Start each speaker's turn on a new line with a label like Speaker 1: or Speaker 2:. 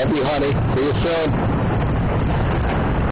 Speaker 1: Happy hunting honey. See you soon.